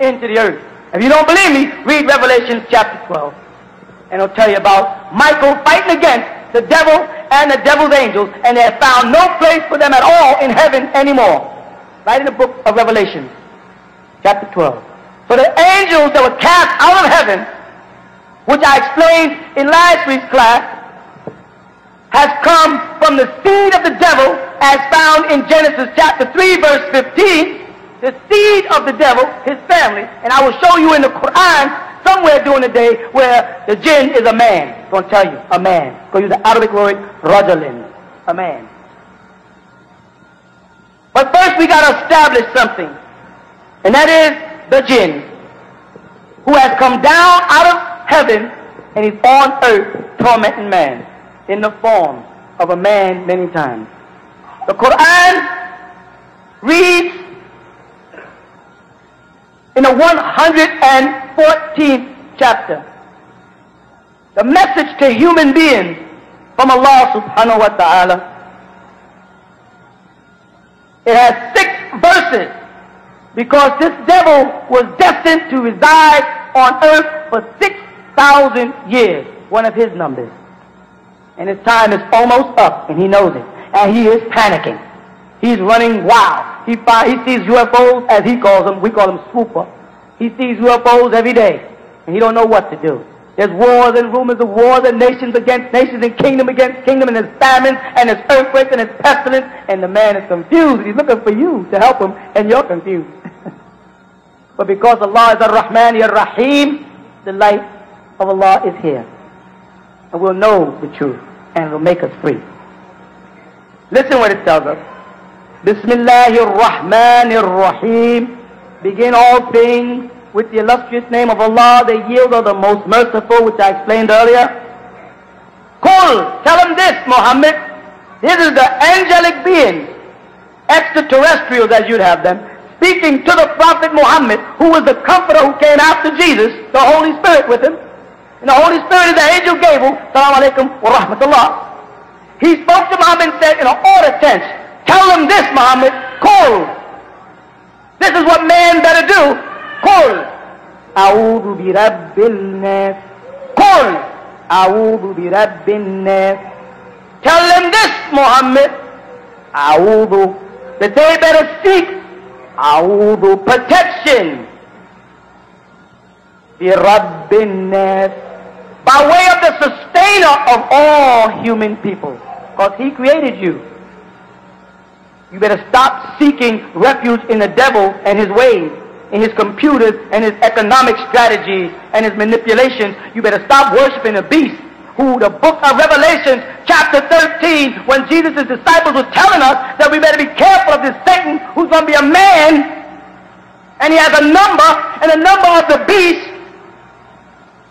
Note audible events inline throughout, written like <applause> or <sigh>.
into the earth. If you don't believe me, read Revelation chapter 12. And it'll tell you about Michael fighting against the devil and the devil's angels, and they have found no place for them at all in heaven anymore. Right in the book of Revelation, chapter 12. So the angels that were cast out of heaven, which I explained in last week's class, has come from the seed of the devil as found in Genesis chapter 3 verse 15, the seed of the devil, his family, and I will show you in the Quran somewhere during the day where the jinn is a man. It's going to tell you, a man. Go use the Arabic word, rajalin, a man. But first we got to establish something, and that is the jinn, who has come down out of heaven and he's on earth tormenting man in the form of a man many times. The Quran reads in the 114th chapter. The message to human beings from Allah subhanahu wa ta'ala. It has six verses because this devil was destined to reside on earth for 6,000 years, one of his numbers. And his time is almost up, and he knows it. And he is panicking. He's running wild. He, he sees UFOs, as he calls them. We call them swooper. He sees UFOs every day, and he don't know what to do. There's wars and rumors of wars and nations against nations and kingdom against kingdom, and there's famines and there's earthquakes and there's pestilence, and the man is confused. He's looking for you to help him, and you're confused. <laughs> but because Allah is Ar-Rahman, Ar-Rahim, the light of Allah is here. And we'll know the truth, and it'll make us free. Listen what it tells us. Bismillahir Rahmanir Rahim. Begin all things with the illustrious name of Allah, the yield of the most merciful, which I explained earlier. Qul, tell him this, Muhammad. This is the angelic being, extraterrestrials as you'd have them, speaking to the Prophet Muhammad, who was the comforter who came after Jesus, the Holy Spirit with him. And the Holy Spirit is the angel Gabriel, salaam alaikum wa rahmatullah. He spoke to Muhammad and said in an order tense, tell him this, Muhammad, Qul, this is what man better do. قل أعوذ برب الناس قل أعوذ برب الناس Tell them this, Muhammad. أعوذ that they better seek أعوذ protection برب الناس by way of the sustainer of all human people because he created you you better stop seeking refuge in the devil and his ways, in his computers and his economic strategies and his manipulations. You better stop worshiping the beast who the book of Revelation chapter 13 when Jesus' disciples were telling us that we better be careful of this Satan who's going to be a man and he has a number and the number of the beast.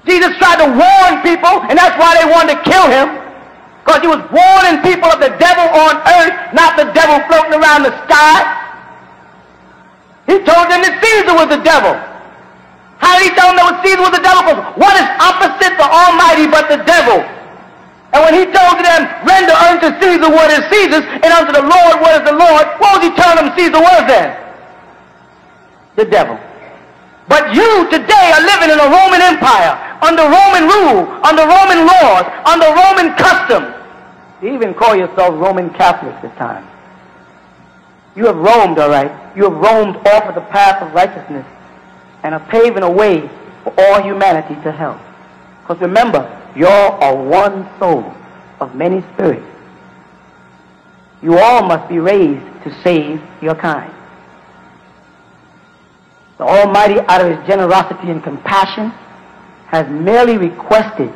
Jesus tried to warn people and that's why they wanted to kill him. Because he was warning people of the devil on earth, not the devil floating around the sky. He told them that Caesar was the devil. How did he tell them that Caesar was the devil? Because what is opposite the Almighty but the devil? And when he told them, render unto Caesar what is Caesar's, and unto the Lord what is the Lord, what was he telling them Caesar was then? The devil. But you today are living in a Roman Empire, under Roman rule, under Roman laws, under Roman customs. You even call yourself Roman Catholics at times. You have roamed, all right. You have roamed off of the path of righteousness and are paving a way for all humanity to hell. Because remember, you're a one soul of many spirits. You all must be raised to save your kind. The Almighty, out of His generosity and compassion, has merely requested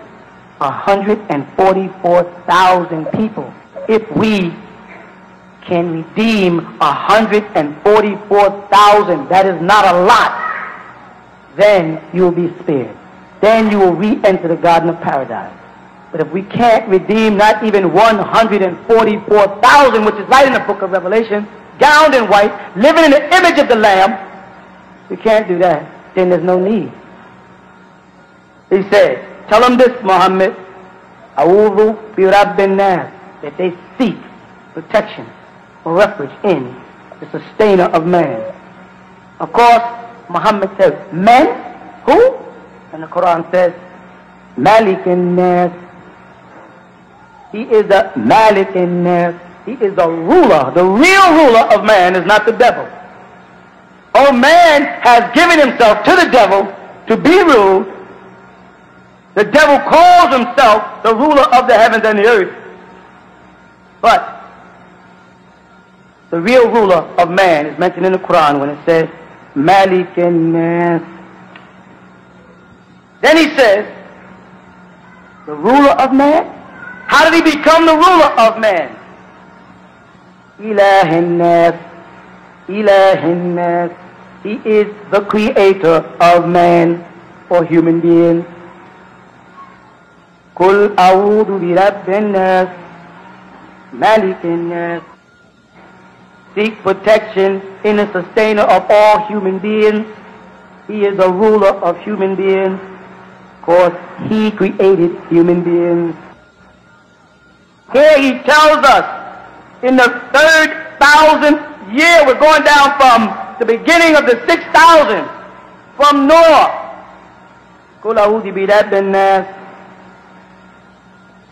144,000 people. If we can redeem 144,000, that is not a lot, then you will be spared. Then you will re-enter the Garden of Paradise. But if we can't redeem not even 144,000, which is right in the book of Revelation, gowned in white, living in the image of the Lamb, we can't do that. Then there's no need. He said, tell them this, Muhammad. Bi rabbin. That they seek protection refuge in the sustainer of man. Of course, Muhammad says, men? Who? And the Quran says, Malik nas He is the Malik nas He is the ruler. The real ruler of man is not the devil. Oh, man has given himself to the devil to be ruled. The devil calls himself the ruler of the heavens and the earth. But the real ruler of man is mentioned in the Quran when it says, Malik nas Then he says, the ruler of man? How did he become the ruler of man? Ilah nas Ilah nas He is the creator of man or human beings. قل أعوذ برب الناس ملك الناس seek protection in the sustainer of all human beings. He is the ruler of human beings. Of course, he created human beings. Here he tells us in the third thousandth year, we're going down from the beginning of the 6,000, from Noah.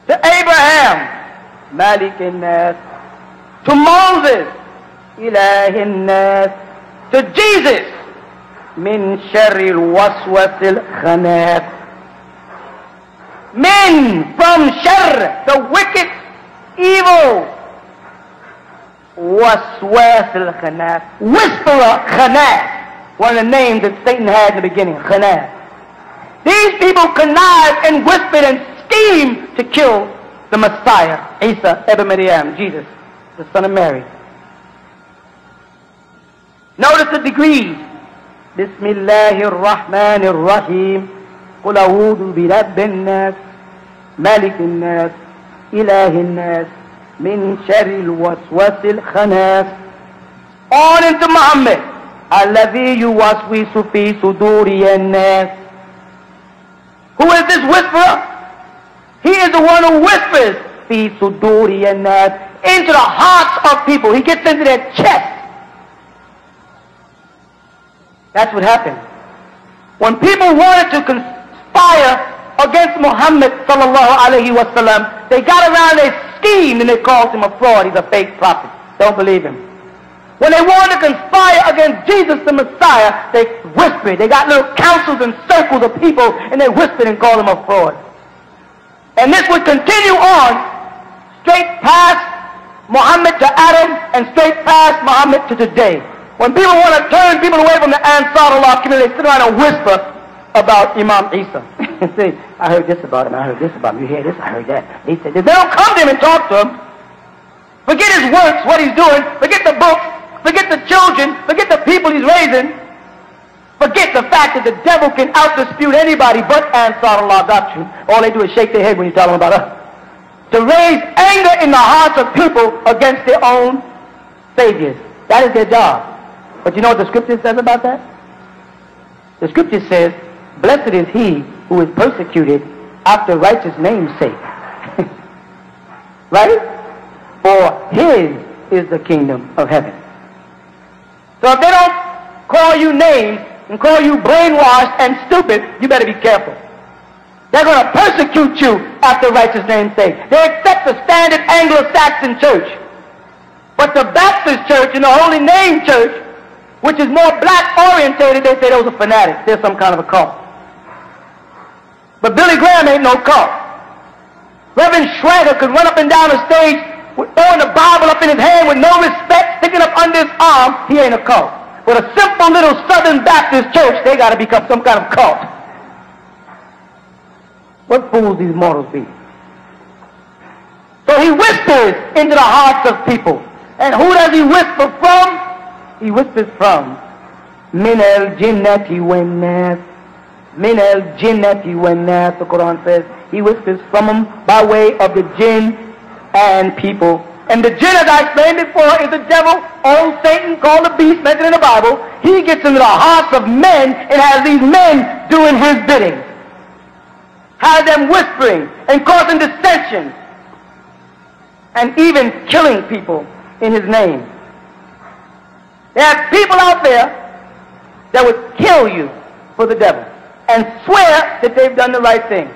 To Abraham, Malik and Nas, to Moses, إله الناس to Jesus من شر الوسوس الخناس من from شر the wicked evil وسواس الخناس whisperer خناس one of the names that Satan had in the beginning خناس these people connived and whispered and schemed to kill the Messiah Isa Ibn Maryam Jesus the son of Mary Notice the degrees. بسم الله الرحمن الرحيم قل أعوذ برب الناس ملك الناس إله الناس من شر الوسوس الخناس On into Muhammad الذي يوسوس في صدور الناس Who is this whisperer? He is the one who whispers في صدور الناس into the hearts of people. He gets into their chest. That's what happened. When people wanted to conspire against Muhammad sallallahu wasallam, they got around, they schemed, and they called him a fraud. He's a fake prophet. Don't believe him. When they wanted to conspire against Jesus the Messiah, they whispered. They got little councils and circles of people, and they whispered and called him a fraud. And this would continue on straight past Muhammad to Adam and straight past Muhammad to today. When people want to turn people away from the Ansar Allah community, they sit around and whisper about Imam Isa. <laughs> See, I heard this about him, I heard this about him, you hear this, I heard that. He said, they don't come to him and talk to him. Forget his works, what he's doing, forget the books, forget the children, forget the people he's raising. Forget the fact that the devil can out-dispute anybody but Ansar Allah doctrine. All they do is shake their head when you tell them about us. To raise anger in the hearts of people against their own saviors. That is their job. But you know what the scripture says about that? The scripture says, Blessed is he who is persecuted after righteous name's sake. <laughs> right? For his is the kingdom of heaven. So if they don't call you names and call you brainwashed and stupid, you better be careful. They're going to persecute you after righteous name's sake. They accept the standard Anglo-Saxon church. But the Baptist church and the Holy Name church which is more black orientated, they say those are fanatics. They're some kind of a cult. But Billy Graham ain't no cult. Reverend Shrager could run up and down the stage with throwing the Bible up in his hand with no respect, sticking up under his arm. He ain't a cult. But a simple little Southern Baptist church, they got to become some kind of cult. What fools these mortals be. So he whispers into the hearts of people. And who does he whisper from? He whispers from min al jinnati wan nas min jinnati nas the quran says. He whispers from them by way of the jinn and people. And the jinn as i explained before is the devil old satan called the beast mentioned in the bible. He gets into the hearts of men and has these men doing his bidding. Has them whispering and causing dissension and even killing people in his name there are people out there that would kill you for the devil and swear that they've done the right thing.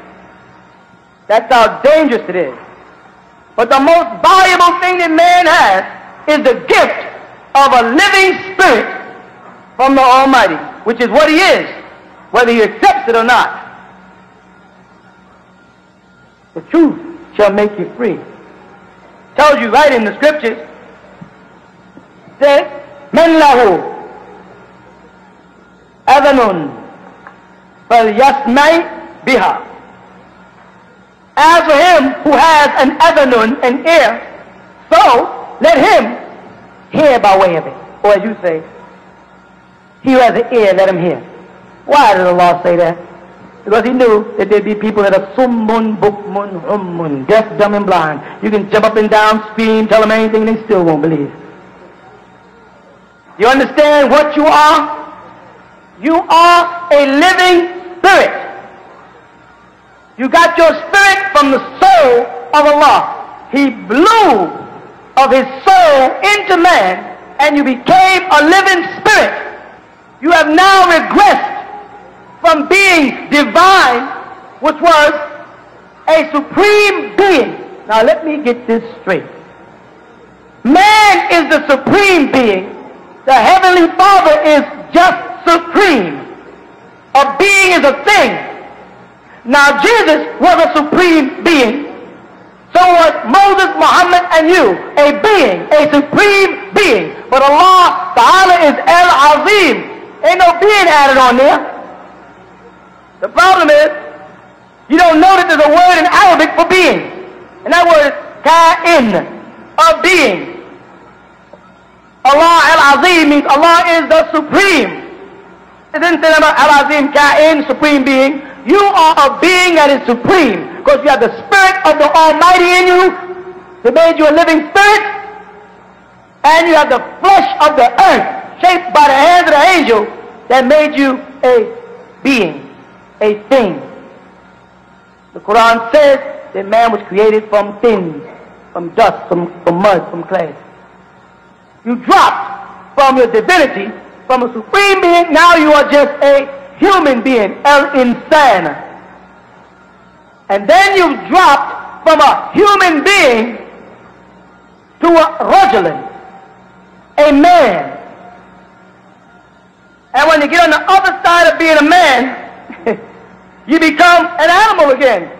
That's how dangerous it is. But the most valuable thing that man has is the gift of a living spirit from the Almighty, which is what he is, whether he accepts it or not. The truth shall make you free. Tells you right in the scriptures. Say, من له أذن فليسمع بها as for him who has an adhanun, an ear, so let him hear by way of it. Or as you say, he who has an ear, let him hear. Why did the law say that? Because he knew that there'd be people that are summun, bukmun, hummun, deaf, dumb, and blind. You can jump up and down, scream, tell them anything, and they still won't believe. You understand what you are? You are a living spirit. You got your spirit from the soul of Allah. He blew of his soul into man and you became a living spirit. You have now regressed from being divine, which was a supreme being. Now let me get this straight. Man is the supreme being. The Heavenly Father is just supreme. A being is a thing. Now Jesus was a supreme being. So was Moses, Muhammad, and you, a being, a supreme being. But Allah the Ta'ala is El Azim. Ain't no being added on there. The problem is, you don't know that there's a word in Arabic for being. And that word is Ka'in, a being. Allah El Azim means Allah is the supreme. It didn't say about Al Azim Ka'in, supreme being. You are a being that is supreme because you have the Spirit of the Almighty in you that made you a living spirit, and you have the flesh of the earth shaped by the hands of the angel that made you a being, a thing. The Quran says that man was created from things, from dust, from, from mud, from clay. You dropped from your divinity, from a supreme being, now you are just a human being, el-insan. And then you've dropped from a human being to a rajulin, a man. And when you get on the other side of being a man, <laughs> you become an animal again.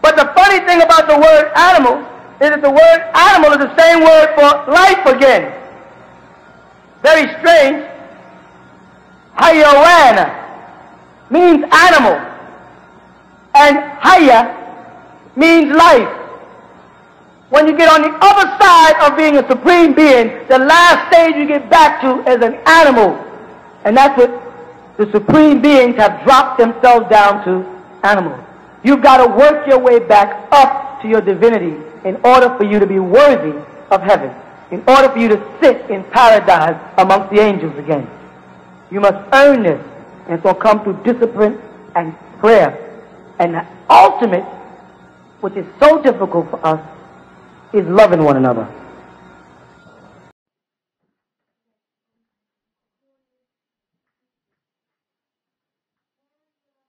But the funny thing about the word animal is that the word animal is the same word for life again. Very strange. Hayawan means animal. And haya means life. When you get on the other side of being a supreme being, the last stage you get back to is an animal. And that's what the supreme beings have dropped themselves down to animals. You've got to work your way back up to your divinity in order for you to be worthy of heaven, in order for you to sit in paradise amongst the angels again. You must earn this. And it's going to come through discipline and prayer. And the ultimate, which is so difficult for us, is loving one another.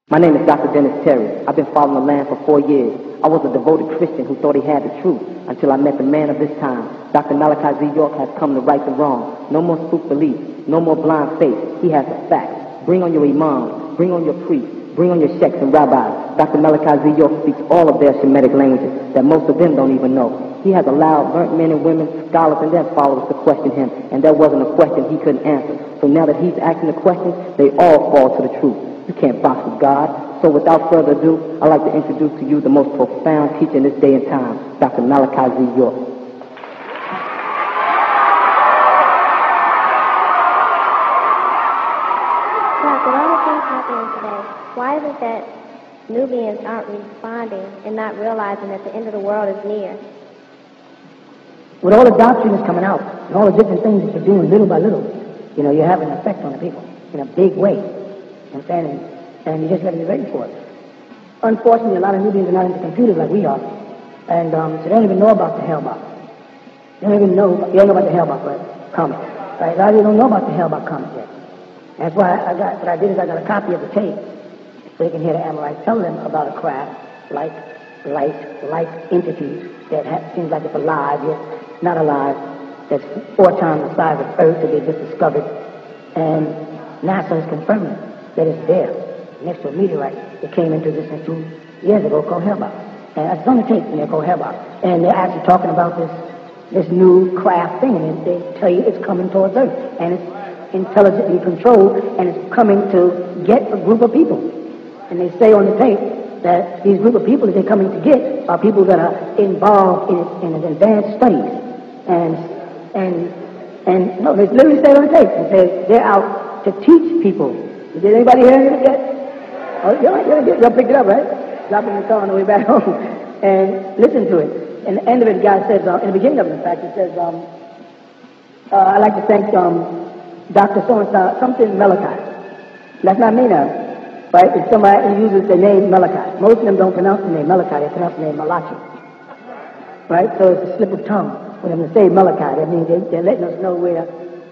My name is Dr. Dennis Terry. I've been following the land for four years. I was a devoted Christian who thought he had the truth until I met the man of this time. Dr. Malachi Z. York has come to right the wrong. No more spook belief. No more blind faith. He has the facts. Bring on your imams. Bring on your priests. Bring on your sheikhs and rabbis. Dr. Malachi Z. York speaks all of their Shemitic languages that most of them don't even know. He has allowed burnt men and women, scholars and their followers to question him, and there wasn't a question he couldn't answer. So now that he's asking the questions, they all fall to the truth. You can't box with God. So without further ado, I'd like to introduce to you the most profound teacher in this day and time, Dr. Malachi Z. York. Doc, with all the things happening today, why is it that Nubians aren't responding and not realizing that the end of the world is near. With all the doctrine that's coming out, and all the different things that you're doing little by little, you know, you have an effect on the people in a big way. You understand? And, and you just got to be ready for it. Unfortunately, a lot of Nubians are not into computers like we are, and um, so they don't even know about the Hale-Bopp. They don't even know, you don't know about the Hale-Bopp, right? Comet. Right? A lot of you don't know about the Hale-Bopp comet yet. That's why I got, what I did is I got a copy of the tape so you can hear the Amorites tell them about a craft like light, like entities that ha- seems like it's alive, yet not alive, that's four times the size of Earth that they just discovered. And NASA is confirming that it's there, next to a meteorite that came into existence two years ago called Hale-Bopp. And it's on the tape, they're called Hale-Bopp. And they're actually talking about this this new craft thing, and they tell you it's coming towards Earth, and it's intelligently controlled, and it's coming to get a group of people. And they say on the tape that these group of people that they're coming to get are people that are involved in, in advanced studies. And, and, and, no, they literally say on the tape, they say they're out to teach people. Did anybody hear yet? Oh, y'all, y'all, y'all picked it up, right? Drop it in the car on the way back <laughs> home and listen to it. And the end of it, God says, uh, in the beginning of it, in fact, it says, um, uh, I'd like to thank um, Dr. So-and-so, something Malachi. That's not me now, right? If somebody who uses the name Malachi. Most of them don't pronounce the name Malachi, they pronounce the name Malachi. Right? So it's a slip of tongue them to say Malachi. That means they, they're letting us know where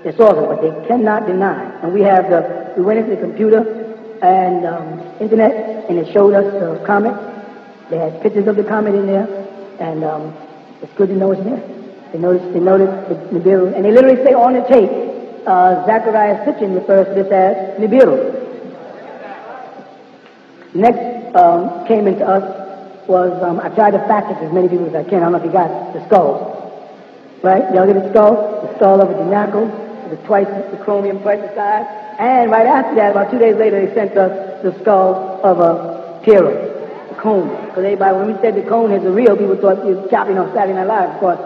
the source is, but they cannot deny. And we have the, we went into the computer and um, internet, and it showed us the comet. They had pictures of the comet in there, and um, it's good to know it's there. They noticed, they noticed the Nibiru, and they literally say on the tape, uh, Zecharia Sitchin refers to this as Nibiru. Next um, came into us was, um, I tried to fact check as many people as I can. I don't know if you got the skulls. Right? Y'all get the skull? The skull of a denacle, the twice, the chromium twice the size. And right after that, about two days later, they sent us the skull of a Tiro, a cone. Because everybody, when we said the cone is a real, people thought he was chopping off Saturday Night Live. Of course,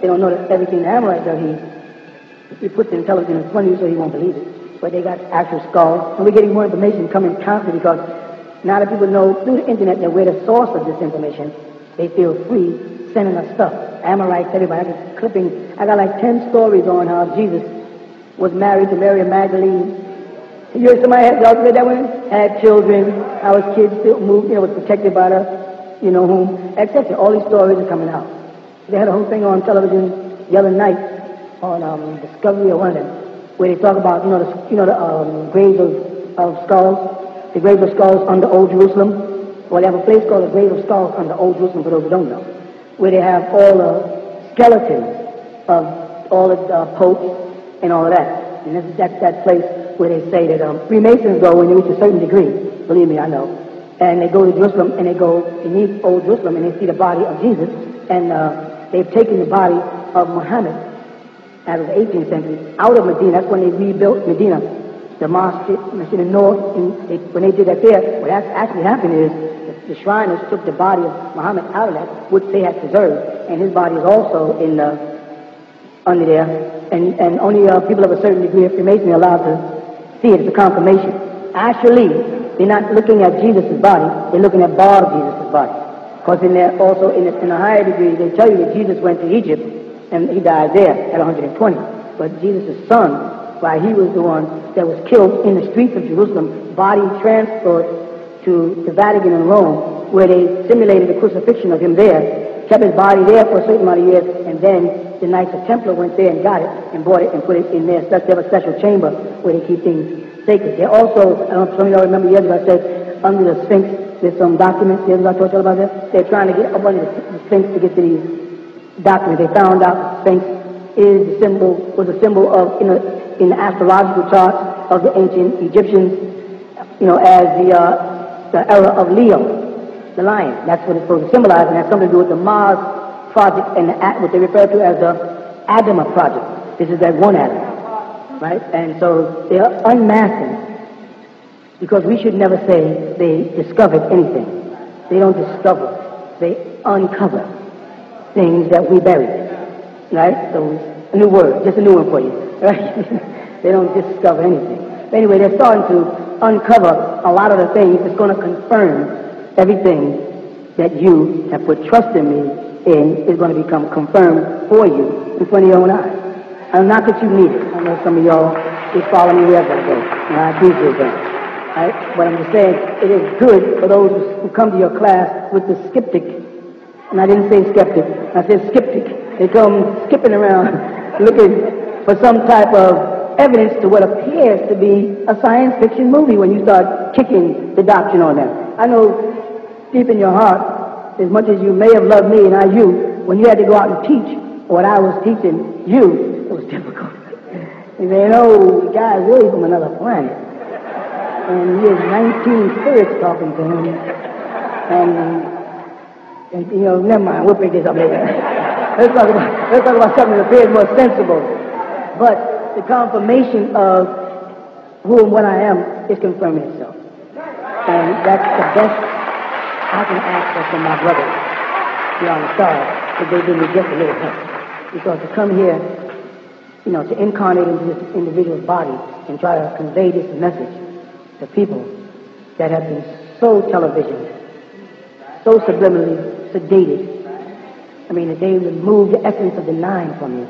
they don't know that everything the Amorite does, he, he puts the intelligence in front of you so he won't believe it. But they got actual skulls. And we're getting more information coming constantly because now that people know through the internet that we're the source of this information, they feel free sending us stuff. Amorites, everybody. I got clippings. I got like 10 stories on how Jesus was married to Mary Magdalene. You heard somebody had, y'all that one? Had children, I was kids still moved, you know, was protected by the, you know whom, etc. All these stories are coming out. They had a whole thing on television the other night on um, Discovery or one of them, where they talk about, you know, the, you know, the um, graves of, of skulls, the graves of skulls under Old Jerusalem. Well, they have a place called the Grave of Skulls under Old Jerusalem, for those who don't know, where they have all the skeletons of all the uh, popes and all of that. And this is that, place where they say that um, Freemasons go when they reach a certain degree. Believe me, I know. And they go to Jerusalem and they go beneath Old Jerusalem and they see the body of Jesus. And uh, they've taken the body of Muhammad out of the 18th century out of Medina. That's when they rebuilt Medina. The mosque in the north, and they, when they did that there, what actually happened is the, the Shriners took the body of Muhammad out of that, which they had preserved, and his body is also in the, under there. And, and only uh, people of a certain degree of Freemasonry are allowed to see it. It's a confirmation. Actually, they're not looking at Jesus' body, they're looking at Bar Jesus' body. Because in there also, in a, in a higher degree, they tell you that Jesus went to Egypt and he died there at 120. But Jesus' son, why he was the one that was killed in the streets of Jerusalem, body transferred to the Vatican in Rome, where they simulated the crucifixion of him there, kept his body there for a certain amount of years, and then the Knights of Templar went there and got it and bought it and put it in there. They have a special chamber where they keep things sacred. They also, I don't know some of y'all remember years ago, I said under the Sphinx, there's some documents. Years ago I told y'all about that. They're trying to get up under the Sphinx to get to these documents. They found out the Sphinx is the symbol, was a symbol of, in, a, in the astrological charts of the ancient Egyptians, you know, as the, uh, the era of Leo, the lion. That's what it's supposed to symbolize, and has something to do with the Mars project and the, what they refer to as the Adama project. This is that one atom, right? And so they are unmasking because we should never say they discovered anything. They don't discover. They uncover things that we buried. Right? So a new word, just a new one for you. <laughs> Right? they don't discover anything. But anyway, they're starting to uncover a lot of the things that's going to confirm everything that you have put trust in me in is going to become confirmed for you in front of your own eyes. And not that you need it. I know some of y'all is following me wherever I go, and I appreciate that. Right? But I'm just saying, it is good for those who come to your class with the skeptic. And I didn't say skeptic, I said skeptic. They come skipping around <laughs> looking for some type of evidence to what appears to be a science fiction movie when you start kicking the doctrine on them. I know deep in your heart, as much as you may have loved me and I you, when you had to go out and teach what I was teaching you, it was difficult. You say, oh, the guy's really from another planet. And he has 19 spirits talking to him. And, and you know, never mind, we'll pick this up later. let's, talk about, let's talk about something that appears more sensible. But the confirmation of who and what I am is confirming itself. And that's the best I can ask for from my brothers beyond the stars if they give me just a little help. Because to come here, you know, to incarnate into this individual's body and try to convey this message to people that have been so televisioned, so subliminally sedated. I mean, that they removed the essence of the nine from you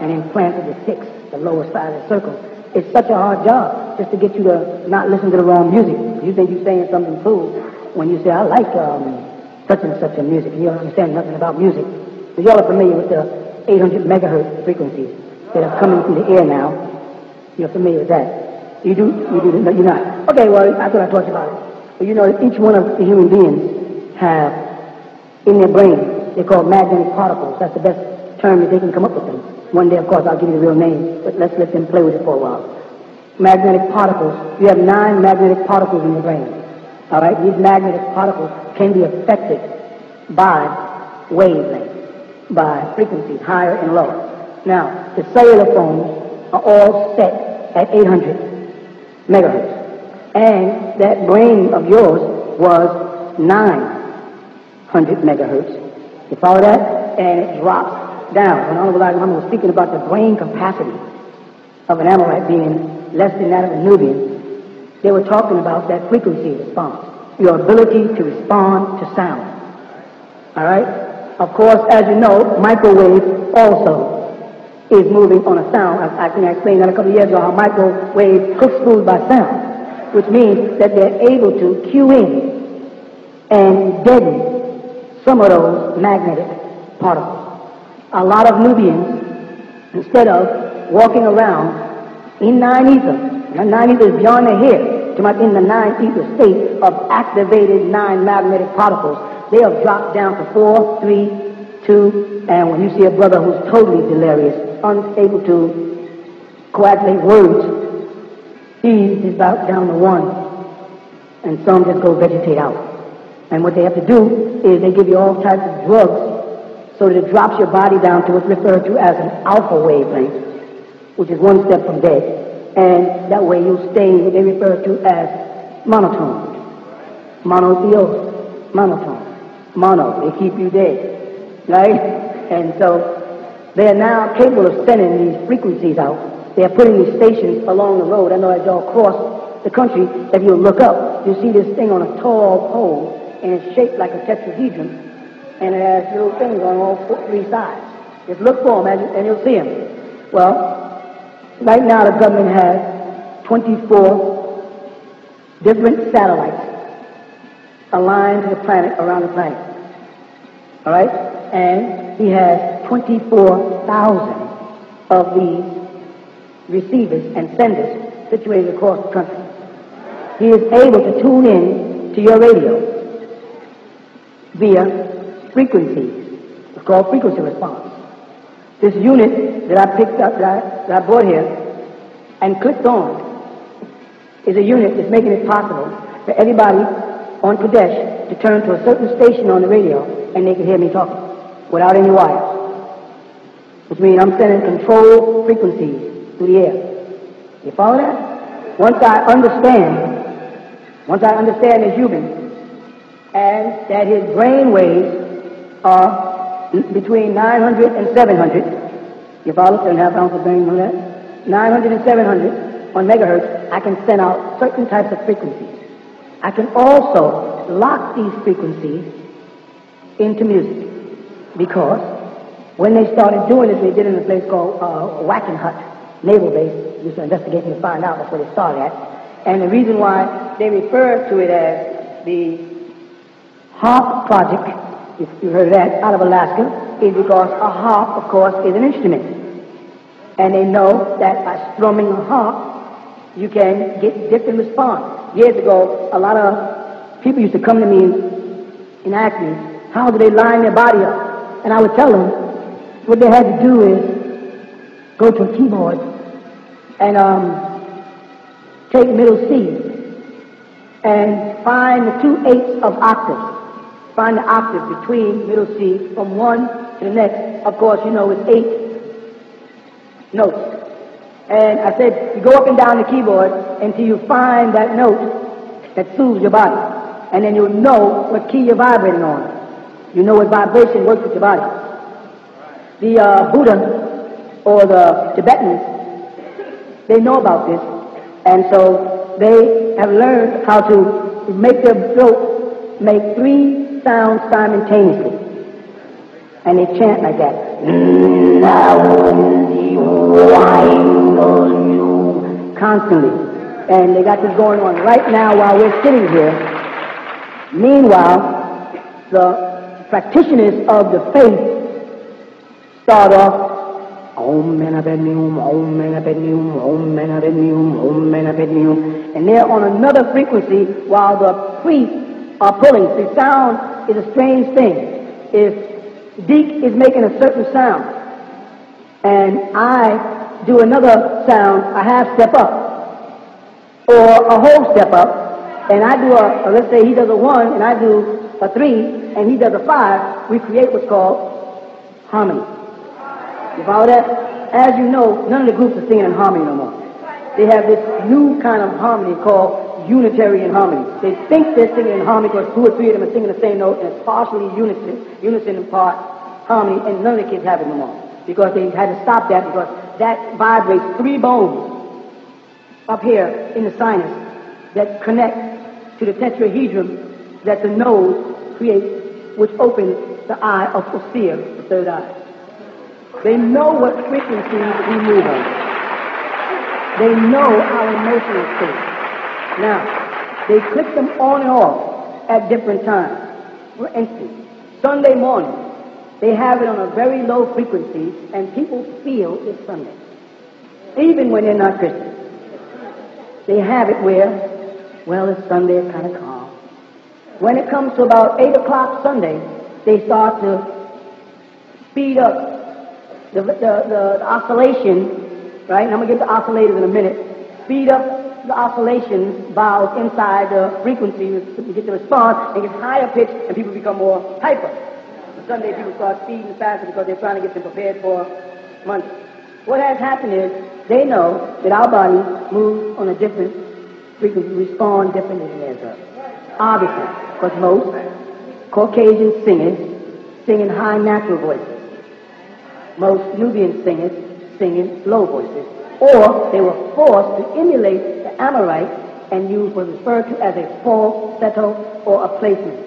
and implanted the six, the lower side of the circle. It's such a hard job just to get you to not listen to the wrong music. You think you're saying something cool when you say, I like um, such and such a music. You don't understand nothing about music. But y'all are familiar with the 800 megahertz frequencies that are coming through the air now. You're familiar with that. You do, you do, no, you're not. Okay, well, I thought I talked about it. But you know, each one of the human beings have in their brain, they're called magnetic particles. That's the best term that they can come up with them. One day, of course, I'll give you the real name, but let's let them play with it for a while. Magnetic particles. You have nine magnetic particles in your brain. All right? These magnetic particles can be affected by wavelengths, by frequencies, higher and lower. Now, the cellular phones are all set at 800 megahertz. And that brain of yours was 900 megahertz. You follow that? And it drops down. When Honorable Elijah Muhammad was speaking about the brain capacity of an Amorite being less than that of a Nubian, they were talking about that frequency response, your ability to respond to sound. All right? Of course, as you know, microwave also is moving on a sound. I, I think I explained that a couple of years ago how microwave cooks food by sound, which means that they're able to cue in and deaden some of those magnetic particles. A lot of Nubians, instead of walking around in nine ether, and nine is beyond the head, to much in the nine ether state of activated nine magnetic particles, they have dropped down to four, three, two, and when you see a brother who's totally delirious, unable to coagulate words, he is about down to one, and some just go vegetate out. And what they have to do is they give you all types of drugs so that it drops your body down to what's referred to as an alpha wavelength, which is one step from dead. And that way you'll stay what they refer to as monotone. Monotheos, monotone. Mono, they keep you dead. Right? And so they are now capable of sending these frequencies out. They are putting these stations along the road. I know as y'all cross the country, if you look up, you see this thing on a tall pole, and it's shaped like a tetrahedron, and it has little things on all four, three sides. Just look for them, and you'll see them. Well, right now the government has 24 different satellites aligned to the planet, around the planet. All right? And he has 24,000 of these receivers and senders situated across the country. He is able to tune in to your radio via frequencies. It's called frequency response. This unit that I picked up, that I, that I brought here and clicked on, is a unit that's making it possible for everybody on Kadesh to turn to a certain station on the radio and they can hear me talking without any wires which means I'm sending control frequencies through the air. You follow that? Once I understand, once I understand the human, and that his brain waves are between 900 and 700, you follow? Seven and a half ounce of brain on that? 900 and 700 on megahertz, I can send out certain types of frequencies. I can also lock these frequencies into music because when they started doing this, they did it in a place called uh, Wackenhut Naval Base. Used to investigate and find out that's where they started at. And the reason why they refer to it as the HAARP project, if you heard that, out of Alaska, is because a harp, of course, is an instrument. And they know that by strumming a harp, you can get different response. Years ago, a lot of people used to come to me and ask me, how do they line their body up? And I would tell them what they had to do is go to a keyboard and um, take middle C and find the two eighths of octaves. Find the octave between middle C from one to the next. Of course, you know it's eight notes. And I said, you go up and down the keyboard until you find that note that soothes your body. And then you'll know what key you're vibrating on. You know what vibration works with your body. The uh, Buddha or the Tibetans, they know about this. And so they have learned how to make their throat make three sounds simultaneously. And they chant like that. Constantly. And they got this going on right now while we're sitting here. Meanwhile, the practitioners of the faith start off And they're on another frequency while the priests are pulling. The sound is a strange thing. If Deke is making a certain sound and I do another sound, a half step up or a whole step up, and I do a, let's say he does a one and I do a three and he does a five, we create what's called harmony. You follow that? As you know, none of the groups are singing in harmony no more. They have this new kind of harmony called unitary harmony. They think they're singing in harmony because two or three of them are singing the same note and it's partially unison, unison in part, harmony, and none of the kids have it no more. Because they had to stop that because that vibrates three bones up here in the sinus that connect to the tetrahedron that the nose creates, which opens the eye of Osir, the third eye. They know what frequencies we move on. They know our emotional state. Now, they click them on and off at different times. For instance, Sunday morning, they have it on a very low frequency, and people feel it's Sunday, even when they're not Christian. They have it where, well, it's Sunday, it's kind of calm. When it comes to about 8 o'clock Sunday, they start to speed up the, the, the, the oscillation, right? And I'm going to get to oscillators in a minute. Speed up the oscillations valves inside the frequency to get the response and get higher pitch and people become more hyper. Sunday people start speeding faster because they're trying to get them prepared for Monday. What has happened is they know that our body moves on a different frequency, respond differently than theirs. Obviously, because most Caucasian singers sing in high natural voices most Nubian singers singing low voices, or they were forced to emulate Amorite and use what is referred to as a falsetto or a placement,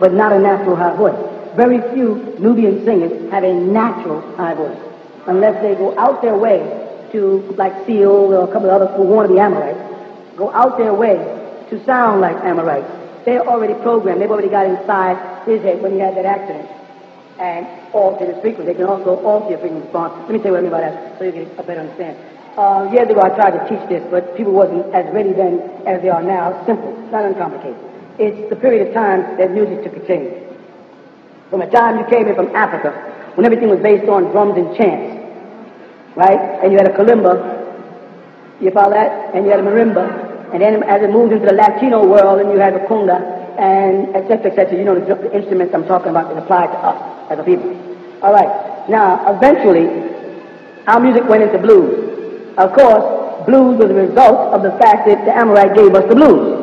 but not a natural high voice. Very few Nubian singers have a natural high voice, unless they go out their way to, like Seal or a couple of others who want to be Amorites, go out their way to sound like Amorites. They're already programmed. They've already got inside his head when he had that accident and alter the frequency. They can also alter your frequency response. Let me tell you what I mean by that so you get a better understand. Uh, years ago I tried to teach this, but people wasn't as ready then as they are now. Simple, not uncomplicated. It's the period of time that music took a change. From the time you came in from Africa, when everything was based on drums and chants, right? And you had a kalimba, you follow that? And you had a marimba. And then as it moved into the Latino world, and you had a conga, and etc., etc., you know the, the instruments I'm talking about that apply to us as a people. All right. Now, eventually, our music went into blues. Of course, blues was a result of the fact that the Amorite gave us the blues.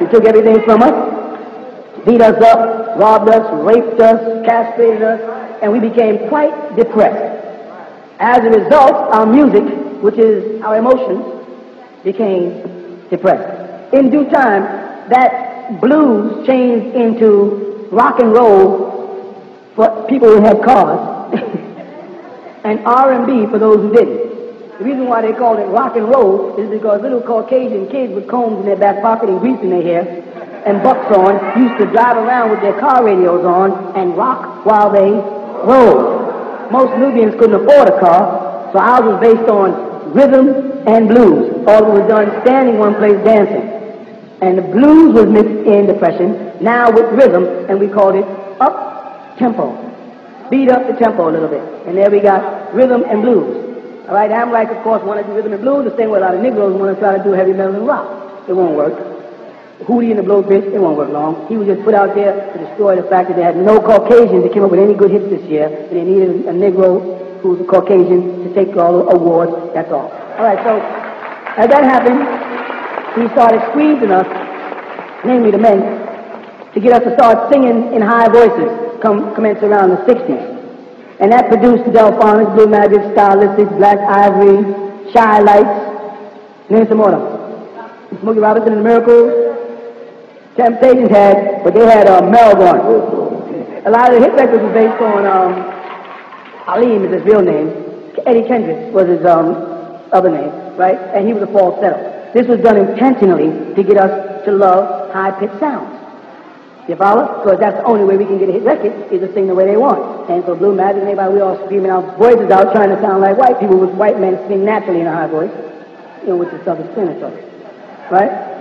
He took everything from us, beat us up, robbed us, raped us, castrated us, and we became quite depressed. As a result, our music, which is our emotions, became depressed. In due time, that blues changed into rock and roll for people who had cars, <laughs> and R&B for those who didn't. The reason why they called it rock and roll is because little Caucasian kids with combs in their back pocket and grease in their hair and bucks on used to drive around with their car radios on and rock while they rolled. Most Nubians couldn't afford a car, So ours was based on rhythm and blues. All was done standing one place dancing. And the blues was mixed in depression, now with rhythm, and we called it up tempo. Beat up the tempo a little bit. And there we got rhythm and blues. All right, Amlac, of course, want to do rhythm and blues, the same way a lot of Negroes want to try to do heavy metal and rock. It won't work. Hootie and the Blowfish, it won't work long. He was just put out there to destroy the fact that they had no Caucasians that came up with any good hits this year, and they needed a Negro who's a Caucasian to take all the awards. That's all. All right, so as that happened, he started squeezing us, namely the men, to get us to start singing in high voices, come commence around the 60s. And that produced the Delfonics, Blue Magic, Stylistics, Black Ivory, Chi-Lites, name some more. Smokey Robinson and the Miracles, Temptations had, but they had uh, Melbourne. A lot of the hit records were based on um, is his real name. Eddie Kendricks was his um, other name, right? And he was a falsetto. This was done intentionally to get us to love high-pitched sounds. You follow? Because that's the only way we can get a hit record is to sing the way they want. And so Blue Magic and everybody, we all screaming our voices out trying to sound like white people with white men sing naturally in a high voice, you know, spin or something. Right?